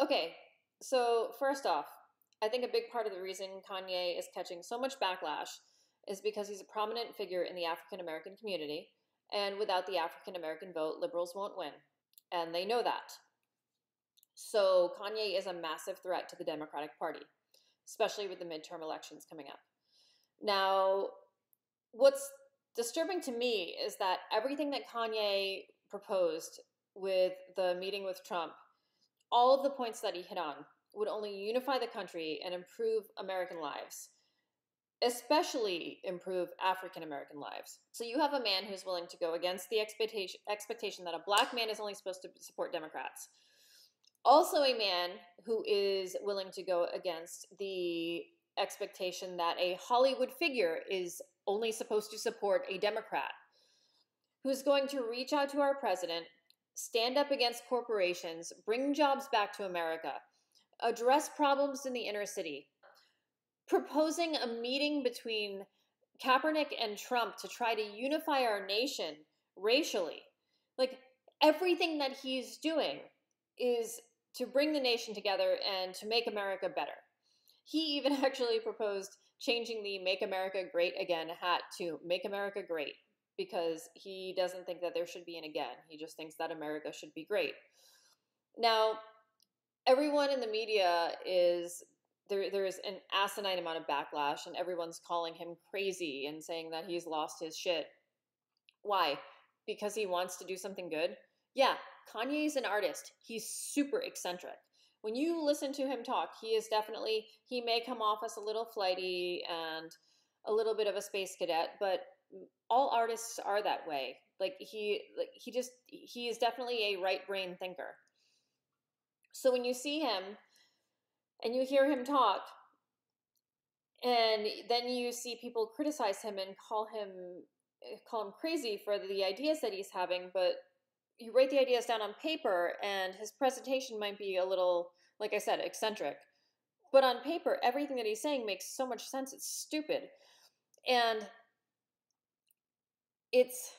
Okay, so first off, I think a big part of the reason Kanye is catching so much backlash is because he's a prominent figure in the African American community, and without the African American vote, liberals won't win. And they know that. So Kanye is a massive threat to the Democratic Party, especially with the midterm elections coming up. Now, what's disturbing to me is that everything that Kanye proposed with the meeting with Trump, all of the points that he hit on, would only unify the country and improve American lives, especially improve African American lives. So you have a man who's willing to go against the expectation expectation that a black man is only supposed to support Democrats. Also a man who is willing to go against the expectation that a Hollywood figure is only supposed to support a Democrat. Who's going to reach out to our president, stand up against corporations, bring jobs back to America, address problems in the inner city, proposing a meeting between Kaepernick and Trump to try to unify our nation racially. Like everything that he's doing is to bring the nation together and to make America better. He even actually proposed changing the Make America Great Again hat to Make America Great because he doesn't think that there should be an again. He just thinks that America should be great. Now, everyone in the media is there there is an asinine amount of backlash and everyone's calling him crazy and saying that he's lost his shit. Why? Because he wants to do something good? Yeah, Kanye's an artist. He's super eccentric. When you listen to him talk, he is definitely he may come off as a little flighty and a little bit of a space cadet, but all artists are that way. Like he like he just he is definitely a right brain thinker. So when you see him and you hear him talk, and then you see people criticize him and call him call him crazy for the ideas that he's having, but you write the ideas down on paper and his presentation might be a little like I said, eccentric. But on paper, everything that he's saying makes so much sense. It's stupid. And it's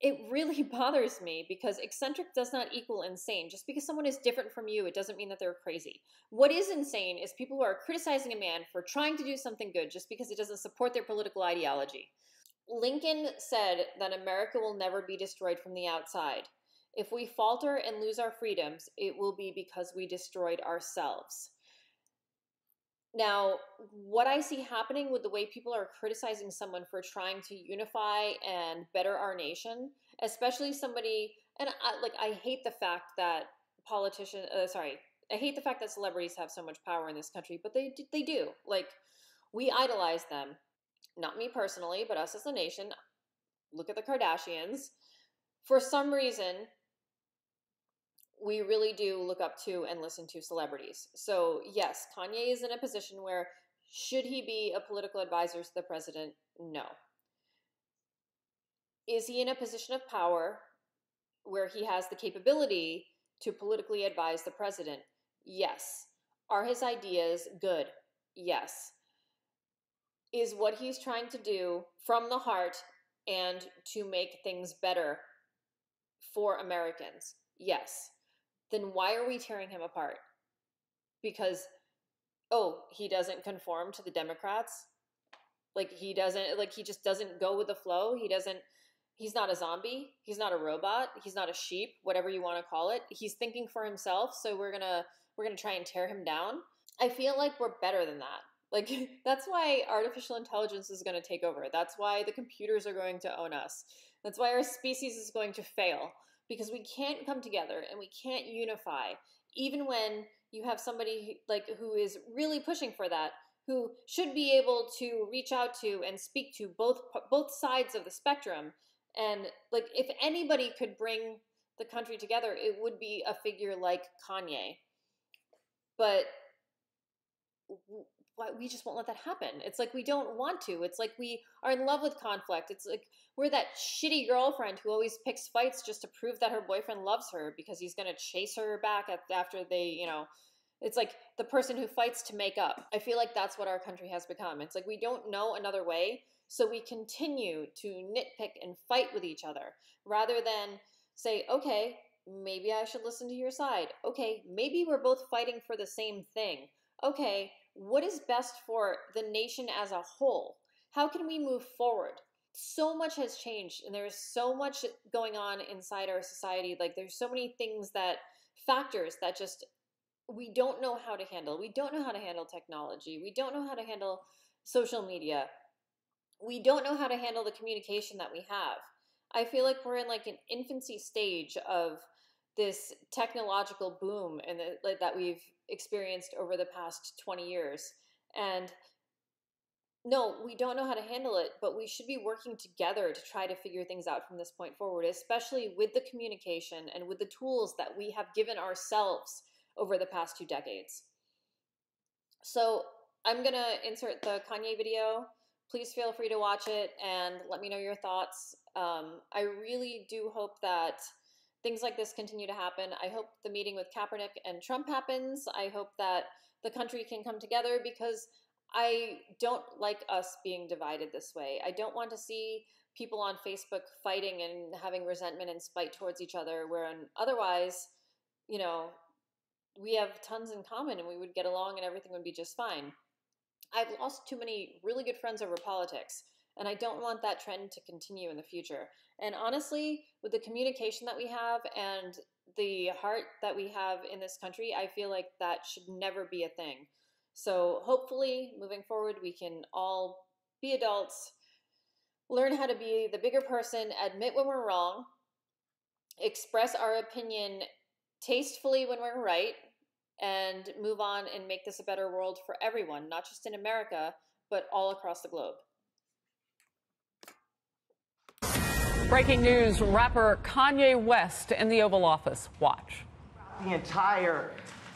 it really bothers me because eccentric does not equal insane. Just because someone is different from you, it doesn't mean that they're crazy. What is insane is people who are criticizing a man for trying to do something good just because it doesn't support their political ideology. Lincoln said that America will never be destroyed from the outside. If we falter and lose our freedoms, it will be because we destroyed ourselves. Now, what I see happening with the way people are criticizing someone for trying to unify and better our nation, especially somebody, and I, like I hate the fact that politicians, uh, sorry, I hate the fact that celebrities have so much power in this country, but they they do. Like we idolize them. Not me personally, but us as a nation. Look at the Kardashians. For some reason, we really do look up to and listen to celebrities. So, yes, Kanye is in a position where should he be a political advisor to the president? No. Is he in a position of power where he has the capability to politically advise the president? Yes. Are his ideas good? Yes. Is what he's trying to do from the heart and to make things better for Americans? Yes then why are we tearing him apart? Because, oh, he doesn't conform to the Democrats? Like, he doesn't, like, he just doesn't go with the flow? He doesn't, he's not a zombie. He's not a robot. He's not a sheep, whatever you want to call it. He's thinking for himself. So we're going to, we're going to try and tear him down. I feel like we're better than that. Like, that's why artificial intelligence is going to take over. That's why the computers are going to own us. That's why our species is going to fail because we can't come together and we can't unify even when you have somebody like who is really pushing for that who should be able to reach out to and speak to both both sides of the spectrum. And like if anybody could bring the country together it would be a figure like Kanye. But we just won't let that happen. It's like we don't want to. It's like we are in love with conflict. It's like we're that shitty girlfriend who always picks fights just to prove that her boyfriend loves her because he's going to chase her back after they, you know, it's like the person who fights to make up. I feel like that's what our country has become. It's like we don't know another way, so we continue to nitpick and fight with each other rather than say, okay, maybe I should listen to your side. Okay, maybe we're both fighting for the same thing. Okay, what is best for the nation as a whole? How can we move forward? So much has changed, and there's so much going on inside our society. Like, there's so many things that factors that just we don't know how to handle. We don't know how to handle technology. We don't know how to handle social media. We don't know how to handle the communication that we have. I feel like we're in like an infancy stage of this technological boom and that we've experienced over the past 20 years. And no, we don't know how to handle it, but we should be working together to try to figure things out from this point forward, especially with the communication and with the tools that we have given ourselves over the past two decades. So I'm going to insert the Kanye video. Please feel free to watch it and let me know your thoughts. Um, I really do hope that things like this continue to happen. I hope the meeting with Kaepernick and Trump happens. I hope that the country can come together because I don't like us being divided this way. I don't want to see people on Facebook fighting and having resentment and spite towards each other, where otherwise, you know, we have tons in common and we would get along and everything would be just fine. I've lost too many really good friends over politics, and I don't want that trend to continue in the future. And honestly, with the communication that we have and the heart that we have in this country, I feel like that should never be a thing. So hopefully, moving forward, we can all be adults, learn how to be the bigger person, admit when we're wrong, express our opinion tastefully when we're right, and move on and make this a better world for everyone, not just in America, but all across the globe. Breaking news rapper Kanye West in the Oval Office. Watch. The entire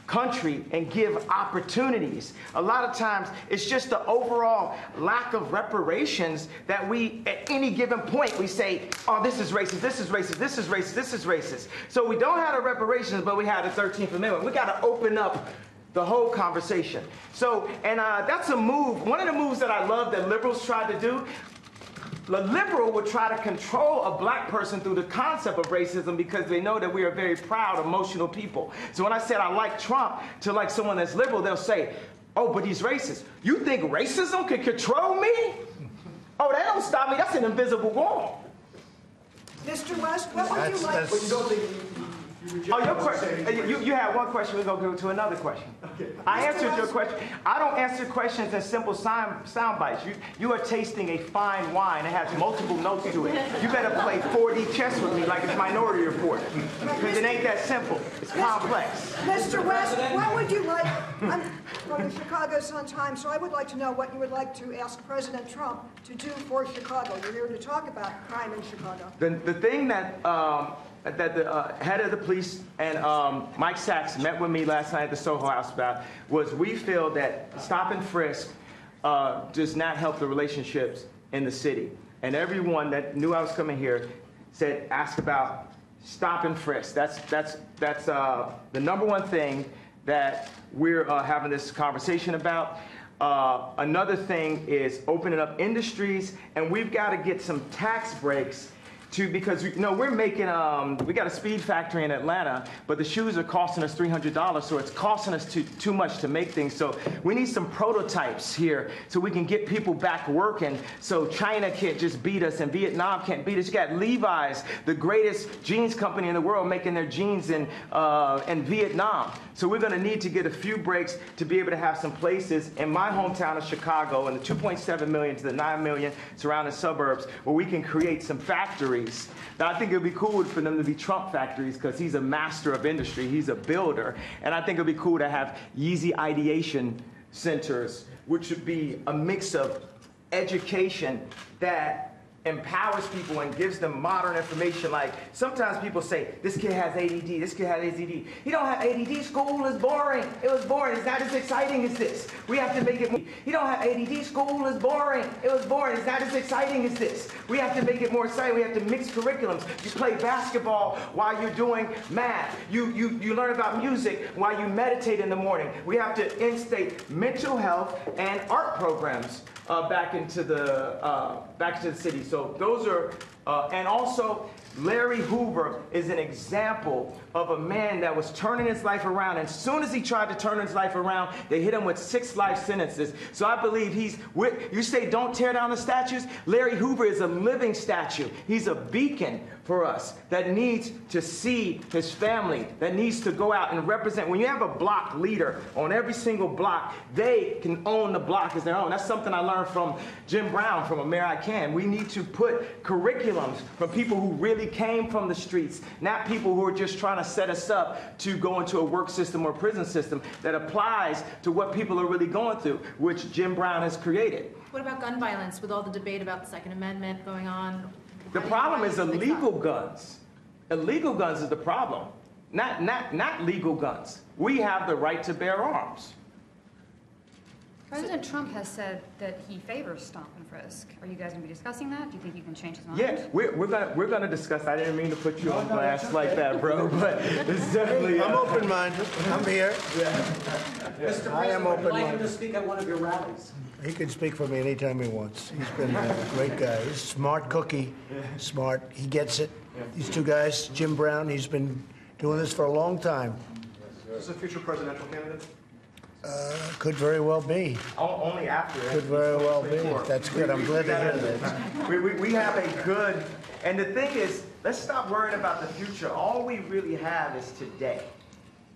country and give opportunities. A lot of times it's just the overall lack of reparations that we, at any given point, we say, oh, this is racist, this is racist, this is racist, this is racist. So we don't have the reparations, but we have the 13th Amendment. We got to open up the whole conversation. So, and uh, that's a move. One of the moves that I love that liberals tried to do the liberal would try to control a black person through the concept of racism because they know that we are very proud, emotional people. So when I said I like Trump to like someone that's liberal, they'll say, oh, but he's racist. You think racism can control me? Oh, that don't stop me. That's an invisible wall. Mr. West, what would you like? But you don't think Oh, your question. You, you had one question. We're going to go to another question. Okay. I answered your question. I don't answer questions in simple sound, sound bites. You, you are tasting a fine wine. It has multiple notes to it. You better play 4D chess with me like it's Minority Report. Because it ain't that simple. It's complex. Mr. West, what would you like? I'm from the Chicago Sun-Times, so I would like to know what you would like to ask President Trump to do for Chicago. You're here to talk about crime in Chicago. The, the thing that um, that the uh, head of the police and um, Mike Sachs met with me last night at the Soho House about was we feel that stop and frisk uh, does not help the relationships in the city. And everyone that knew I was coming here said, ask about stop and frisk. That's, that's, that's uh, the number one thing that we're uh, having this conversation about. Uh, another thing is opening up industries, and we've got to get some tax breaks to because you know we're making um, we got a speed factory in Atlanta, but the shoes are costing us three hundred dollars, so it's costing us too too much to make things. So we need some prototypes here so we can get people back working. So China can't just beat us and Vietnam can't beat us. You got Levi's, the greatest jeans company in the world, making their jeans in uh, in Vietnam. So we're going to need to get a few breaks to be able to have some places in my hometown of Chicago and the 2.7 million to the 9 million surrounding suburbs where we can create some factories. Now, I think it would be cool for them to be Trump factories because he's a master of industry. He's a builder. And I think it would be cool to have Yeezy ideation centers, which would be a mix of education that empowers people and gives them modern information. Like sometimes people say, this kid has ADD, this kid has ADD. He don't have ADD, school is boring. It was boring, it's not as exciting as this. We have to make it more. He don't have ADD, school is boring. It was boring, it's not as exciting as this. We have to make it more exciting. We have to mix curriculums. You play basketball while you're doing math. You, you, you learn about music while you meditate in the morning. We have to instate mental health and art programs uh, back into the uh, back to the city. So those are Uh, and also, Larry Hoover is an example of a man that was turning his life around. And as soon as he tried to turn his life around, they hit him with six life sentences. So I believe he's, you say don't tear down the statues? Larry Hoover is a living statue. He's a beacon for us that needs to see his family, that needs to go out and represent. When you have a block leader on every single block, they can own the block as their own. That's something I learned from Jim Brown from Amer-I-Can. We need to put curriculums from people who really came from the streets, not people who are just trying to set us up to go into a work system or prison system that applies to what people are really going through, which Jim Brown has created. What about gun violence with all the debate about the Second Amendment going on? The problem is illegal guns. Illegal guns is the problem, not, not, not legal guns. We have the right to bear arms. President Trump has said that he favors stop and frisk. Are you guys going to be discussing that? Do you think you can change his mind? Yeah, we're, we're gonna we're gonna discuss. I didn't mean to put you on blast like that, bro. But it's definitely. I'm uh, open-minded. I'm here. Yeah. Mr. I am President, would you like him open-minded. to speak at one of your rallies? He can speak for me anytime he wants. He's been a great guy. He's smart cookie, smart. He gets it. These two guys, Jim Brown, he's been doing this for a long time. Is a future presidential candidate? Uh, could very well be. O- Only after. Could very well be. That's good. I'm glad to hear that. We, we, we have a good, and the thing is, let's stop worrying about the future. All we really have is today.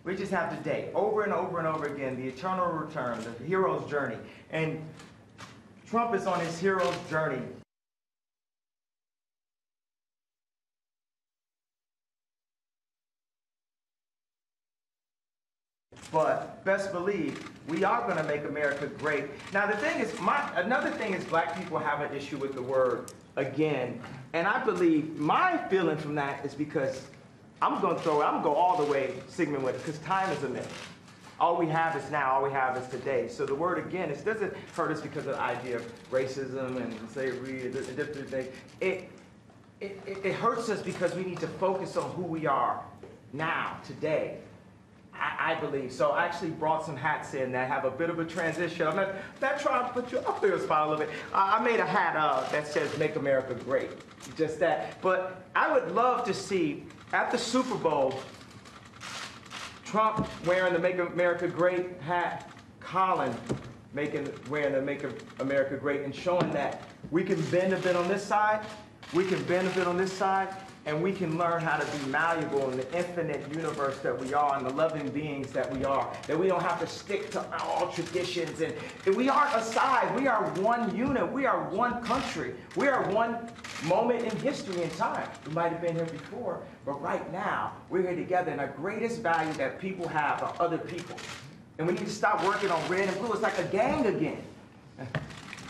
We just have today, over and over and over again, the eternal return, the hero's journey. And Trump is on his hero's journey. But best believe we are going to make America great. Now the thing is, my another thing is black people have an issue with the word again, and I believe my feeling from that is because I'm going to throw it, I'm going to go all the way Sigmund with it because time is a myth. All we have is now. All we have is today. So the word again, it doesn't hurt us because of the idea of racism and slavery and different things. It, it, it, it hurts us because we need to focus on who we are now, today. I, I believe. So I actually brought some hats in that have a bit of a transition. I'm not, not trying to put you up there spot a little bit. I I made a hat uh, that says Make America Great. Just that. But I would love to see at the Super Bowl, Trump wearing the Make America Great hat, Colin making wearing the Make America Great and showing that we can bend a bit on this side, we can bend a bit on this side, and we can learn how to be malleable in the infinite universe that we are and the loving beings that we are. That we don't have to stick to all traditions and, we aren't aside. We are one unit. We are one country. We are one moment in history and time. We might have been here before, but right now we're here together and our greatest value that people have are other people. And we need to stop working on red and blue. It's like a gang again.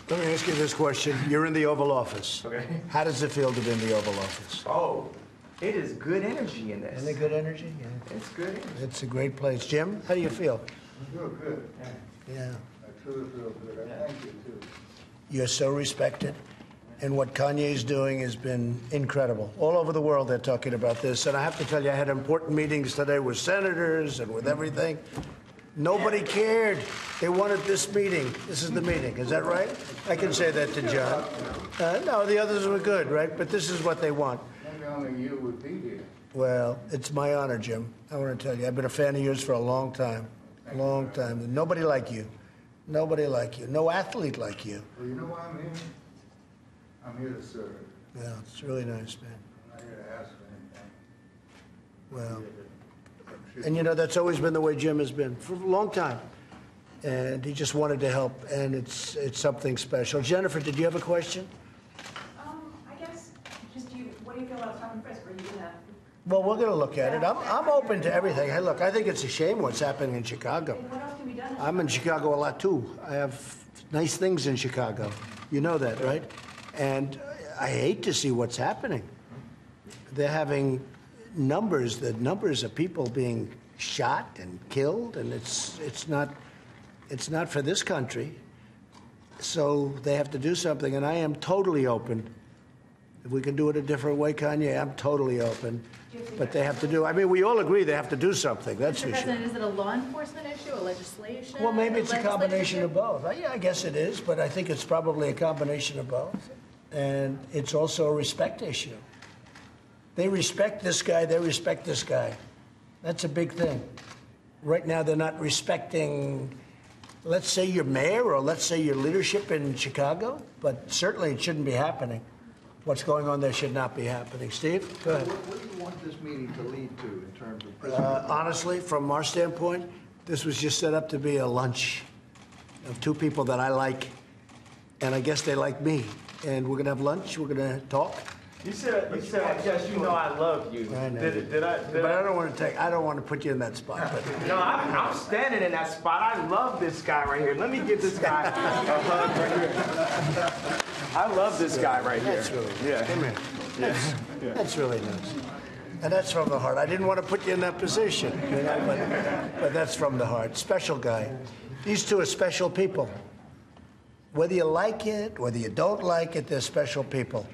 Let me ask you this question. You're in the Oval Office. Okay. How does it feel to be in the Oval Office? Oh, it is good energy in this. Isn't it good energy? Yeah. It's good energy. It's a great place. Jim, how do you feel? I feel good. Yeah. I truly feel good. I thank you, too. You're so respected. And what Kanye's doing has been incredible. All over the world, they're talking about this. And I have to tell you, I had important meetings today with senators and with everything. Nobody cared. They wanted this meeting. This is the meeting. Is that right? I can say that to John. Uh, no, the others were good, right? But this is what they want. Maybe only you would be here. Well, it's my honor, Jim. I want to tell you, I've been a fan of yours for a long time. A long time. Nobody like you. Nobody like you. No athlete like you. Well, you know why I'm here? I'm here to serve. Yeah, it's really nice, man. I'm not here to ask for anything. Well, and you know, that's always been the way Jim has been for a long time. And he just wanted to help, and it's it's something special. Jennifer, did you have a question? Um, I guess, just you, what do you feel about frisk? Are you gonna? Well, we're going to look at it. I'm, I'm open to everything. Hey, look, I think it's a shame what's happening in Chicago. What else can be done? I'm in Chicago a lot too. I have nice things in Chicago. You know that, right? And I hate to see what's happening. They're having numbers, the numbers of people being shot and killed, and it's it's not it's not for this country. So they have to do something, and I am totally open. If we can do it a different way, Kanye, I'm totally open. But they have to do. I mean, we all agree they have to do something. That's Mr. for sure. President, is it a law enforcement issue, a legislation? Well, maybe it's a combination of both. Uh, Yeah, I guess it is, but I think it's probably a combination of both. And it's also a respect issue. They respect this guy, they respect this guy. That's a big thing. Right now, they're not respecting, let's say, your mayor or let's say your leadership in Chicago, but certainly it shouldn't be happening. What's going on there should not be happening. Steve, go ahead. What, what do you want this meeting to lead to in terms of prison? Uh, honestly, from our standpoint, this was just set up to be a lunch of two people that I like, and I guess they like me. And we're gonna have lunch. We're gonna talk. You said, you said, I guess you know I love you. I know. Did, did I? Did But I I? don't want to take. I don't want to put you in that spot. But No, I'm, I'm standing in that spot. I love this guy right here. Let me give this guy a hug right here. I love this guy right here. that's really Yeah. Come here. That's, that's really nice. And that's from the heart. I didn't want to put you in that position, you know, but, but that's from the heart. Special guy. These two are special people. Whether you like it, whether you don't like it, they're special people.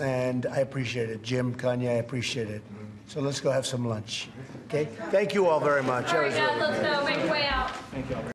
And I appreciate it. Jim, Kanye, I appreciate it. So let's go have some lunch. Okay? Thank you all very much. All right, guys, let's go. Make your way out.